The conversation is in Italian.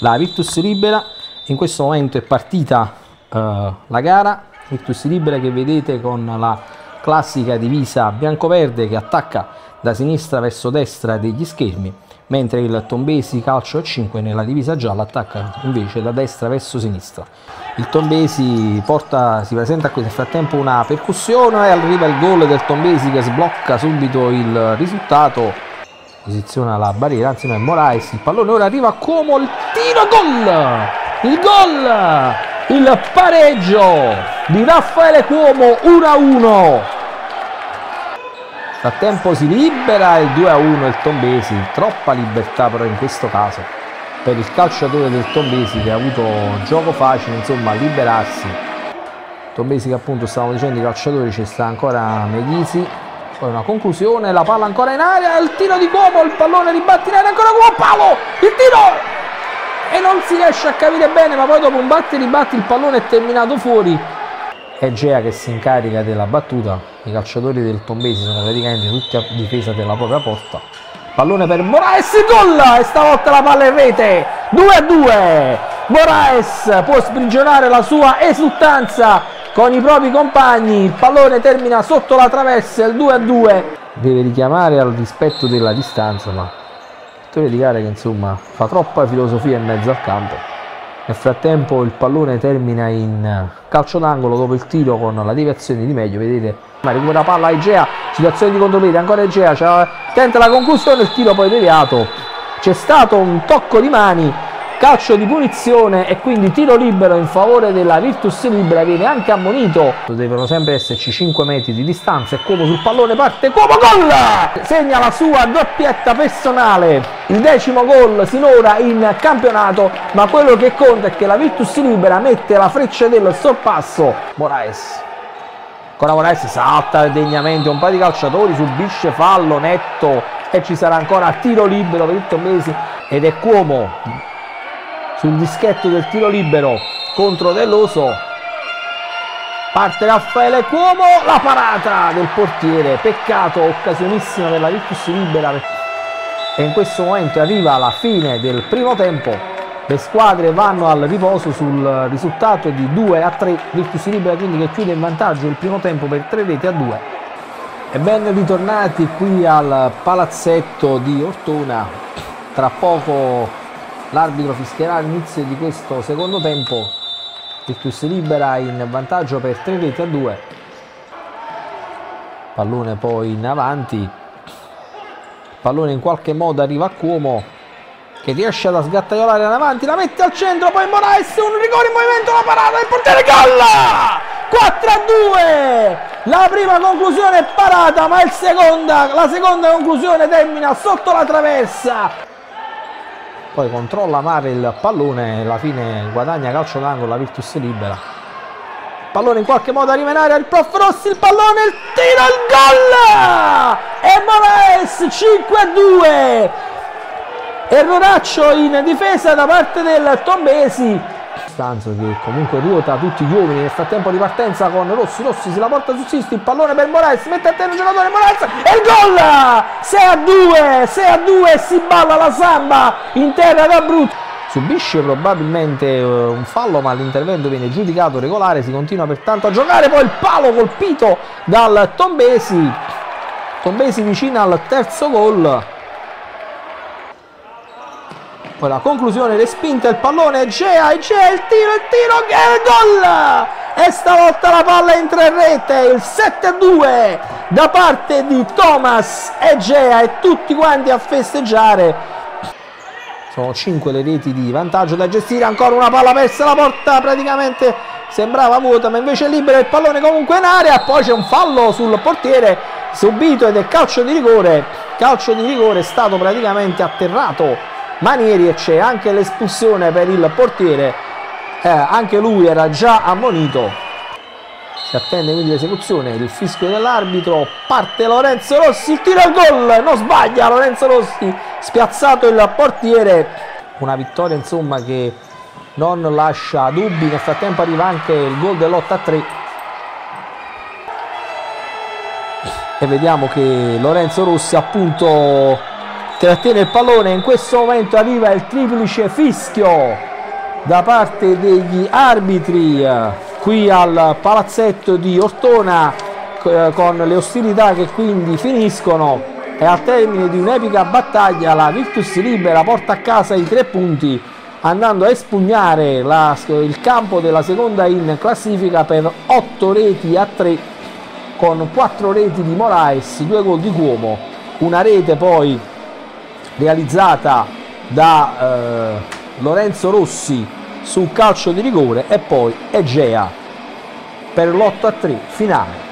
la Virtus Libera. In questo momento è partita uh, la gara, Virtus Libera che vedete con la classica divisa bianco-verde che attacca da sinistra verso destra degli schermi, mentre il Tombesi calcio a 5 nella divisa gialla attacca invece da destra verso sinistra. Il Tombesi porta, si presenta qui nel frattempo una percussione e arriva il gol del Tombesi che sblocca subito il risultato, posiziona la barriera, anzi no è Moraes, il pallone ora arriva come il tiro, gol! Il gol! Il pareggio di Raffaele Cuomo 1-1 frattempo si libera il 2 a 1 il Tombesi troppa libertà però in questo caso per il calciatore del Tombesi che ha avuto gioco facile insomma liberarsi Tombesi che appunto stavamo dicendo i calciatori ci sta ancora Meghisi poi una conclusione la palla ancora in aria il tiro di Cuomo il pallone ribatte in aria ancora Cuomo palo il tiro e non si riesce a capire bene ma poi dopo un batte ribatti il pallone è terminato fuori. È Gea che si incarica della battuta i calciatori del Tombesi sono praticamente tutti a difesa della propria porta. Pallone per Moraes gol! E stavolta la palla in rete 2 a 2 Moraes può sprigionare la sua esultanza con i propri compagni il pallone termina sotto la traversa il 2 a 2 deve richiamare al rispetto della distanza ma vittoria di gara che insomma fa troppa filosofia in mezzo al campo. Nel frattempo il pallone termina in calcio d'angolo dopo il tiro con la deviazione di meglio, vedete, ma recupera palla Egea, situazione di contropiede, ancora Egea, tenta la conclusione, il tiro poi deviato, c'è stato un tocco di mani calcio di punizione e quindi tiro libero in favore della Virtus Libera viene anche ammonito. Devono sempre esserci 5 metri di distanza e Cuomo sul pallone parte Cuomo gol! Segna la sua doppietta personale. Il decimo gol sinora in campionato ma quello che conta è che la Virtus Libera mette la freccia del sorpasso. Moraes. Ancora Moraes salta degnamente un paio di calciatori subisce fallo netto e ci sarà ancora tiro libero per il Tombesi ed è Cuomo sul dischetto del tiro libero contro Dell'Oso parte Raffaele Cuomo la parata del portiere. Peccato occasionissima per la Virtus Libera e in questo momento arriva la fine del primo tempo. Le squadre vanno al riposo sul risultato di 2 a 3 Virtus Libera quindi che chiude in vantaggio il primo tempo per 3 reti a 2 e ben ritornati qui al palazzetto di Ortona. Tra poco L'arbitro fischierà l'inizio di questo secondo tempo. Virtus libera in vantaggio per 3 reti a 2. Pallone poi in avanti. Pallone in qualche modo arriva a Cuomo che riesce ad sgattaiolare in avanti, la mette al centro, poi Moraes, un rigore in movimento, la parata del portiere, gol! 4 a 2! La prima conclusione è parata, ma seconda, la seconda conclusione termina sotto la traversa poi controlla male il pallone alla fine guadagna calcio d'angolo la Virtus libera. Pallone in qualche modo arriva in aria il prof Rossi il pallone il tiro il gol! E Moraes 5 a 2 erroraccio in difesa da parte del Tombesi Stanzo che comunque ruota tutti gli uomini nel frattempo di partenza con Rossi Rossi se la porta su Sisti il pallone per Moraes mette a terra il giocatore Moraes e il gol! 6 a 2 6 a 2 si balla la samba in terra da Brutto subisce probabilmente eh, un fallo ma l'intervento viene giudicato regolare si continua pertanto a giocare poi il palo colpito dal Tombesi. Tombesi vicino al terzo gol poi la conclusione respinta il pallone Gea Gea il tiro il tiro il gol! E stavolta la palla in tre rete il 7 2 da parte di Thomas Egea e tutti quanti a festeggiare. Sono 5 le reti di vantaggio da gestire ancora una palla persa la porta praticamente sembrava vuota ma invece libera il pallone comunque in area poi c'è un fallo sul portiere subito ed è calcio di rigore. Calcio di rigore è stato praticamente atterrato Manieri e c'è anche l'espulsione per il portiere. Eh, anche lui era già ammonito. Si attende quindi l'esecuzione. Il fischio dell'arbitro parte Lorenzo Rossi il tiro al gol. Non sbaglia Lorenzo Rossi spiazzato il portiere. Una vittoria insomma che non lascia dubbi. Nel frattempo arriva anche il gol dell'8 a 3 e vediamo che Lorenzo Rossi appunto trattiene il pallone in questo momento arriva il triplice fischio da parte degli arbitri eh, qui al palazzetto di Ortona eh, con le ostilità che quindi finiscono. E al termine di un'epica battaglia la Virtus Libera porta a casa i tre punti andando a espugnare la, il campo della seconda in classifica per 8 reti a 3 con 4 reti di Moraes, 2 gol di Cuomo, una rete poi realizzata da eh, Lorenzo Rossi su calcio di rigore e poi Egea per l'8 a 3 finale.